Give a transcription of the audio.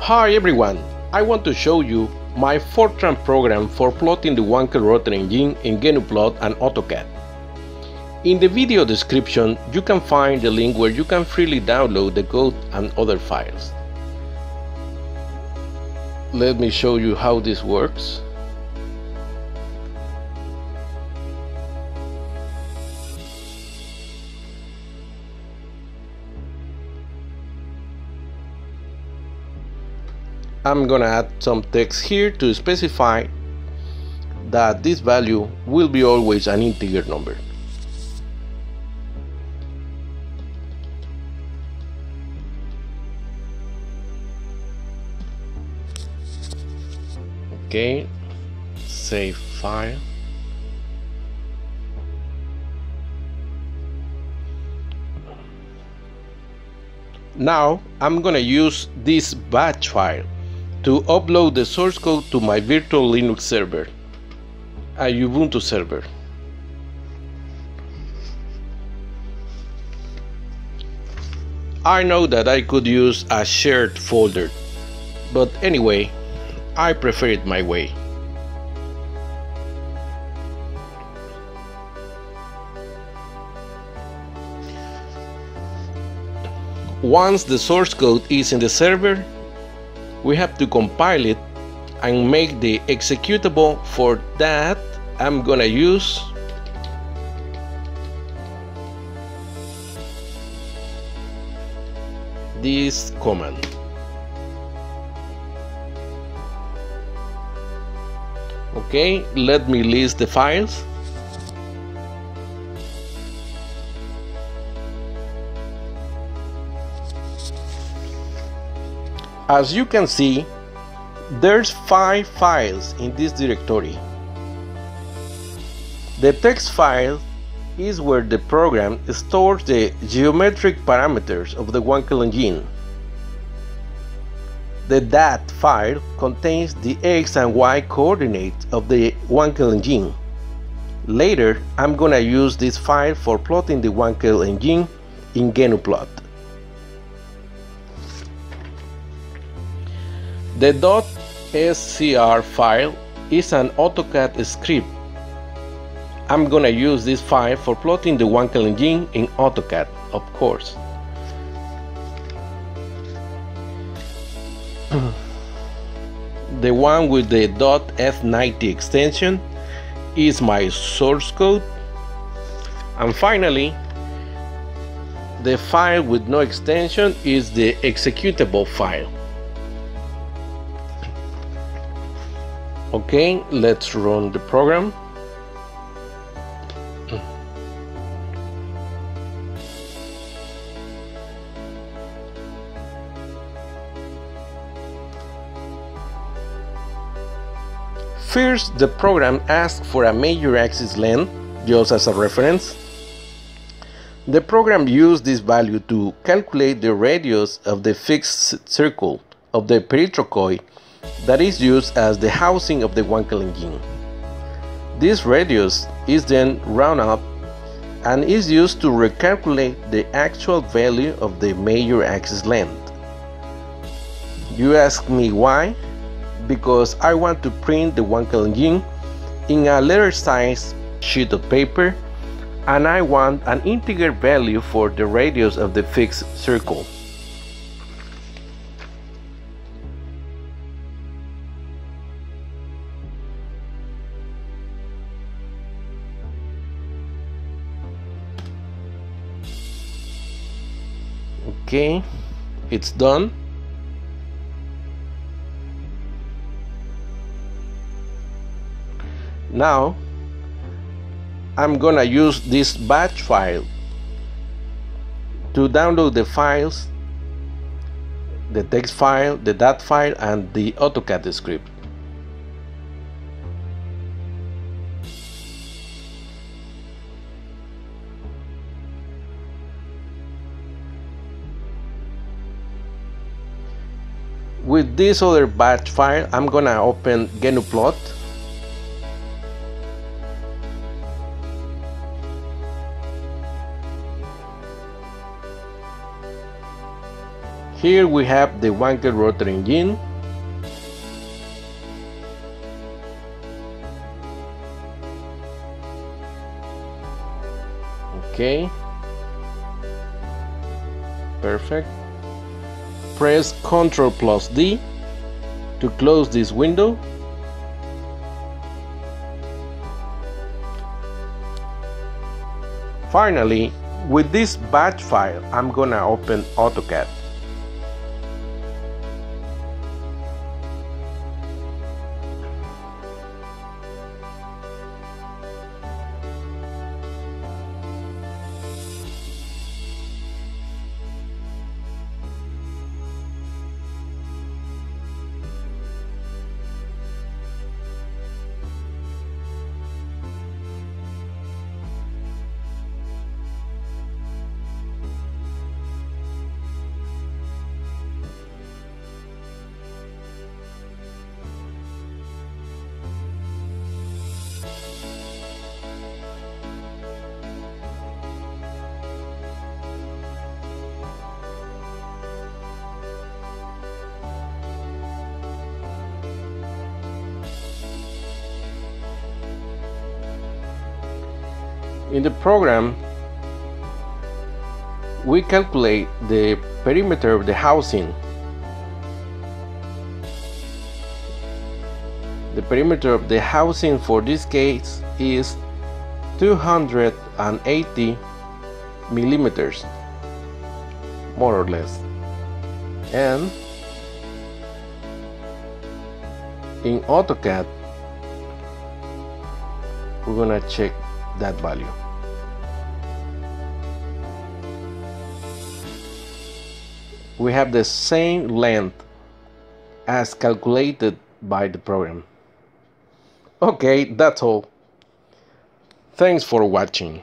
Hi everyone, I want to show you my Fortran program for plotting the Wankel rotor engine in GNUplot and AutoCAD. In the video description you can find the link where you can freely download the code and other files. Let me show you how this works. I'm gonna add some text here to specify that this value will be always an integer number. Okay, save file. Now I'm gonna use this batch file to upload the source code to my virtual Linux server, a Ubuntu server. I know that I could use a shared folder, but anyway, I prefer it my way. Once the source code is in the server, we have to compile it and make the executable for that. I'm gonna use this command. Okay let me list the files As you can see, there's five files in this directory. The text file is where the program stores the geometric parameters of the Wankel engine. The DAT file contains the x and y coordinates of the Wankel engine. Later, I'm gonna use this file for plotting the Wankel engine in GNUplot. The .scr file is an AutoCAD script. I'm gonna use this file for plotting the Wankel engine in AutoCAD, of course. the one with the .f90 extension is my source code. And finally, the file with no extension is the executable file. Okay let's run the program First, the program asks for a major axis length, just as a reference. The program used this value to calculate the radius of the fixed circle of the peritrochoid that is used as the housing of the Wankel engine. This radius is then rounded up and is used to recalculate the actual value of the major axis length. You ask me why? Because I want to print the Wankel engine in a letter size sheet of paper and I want an integer value for the radius of the fixed circle. Okay it's done. Now I'm gonna use this batch file to download the files the text file, the DAT file and the AutoCAD script with this other batch file I'm gonna open GNUplot Here we have the Wankel rotor engine. Okay. Perfect. Press Ctrl plus D to close this window. Finally, with this batch file, I'm gonna open AutoCAD. In the program, we calculate the perimeter of the housing. The perimeter of the housing for this case is 280 millimeters, more or less. And in AutoCAD, we're gonna check that value. We have the same length as calculated by the program. Okay, that's all. Thanks for watching.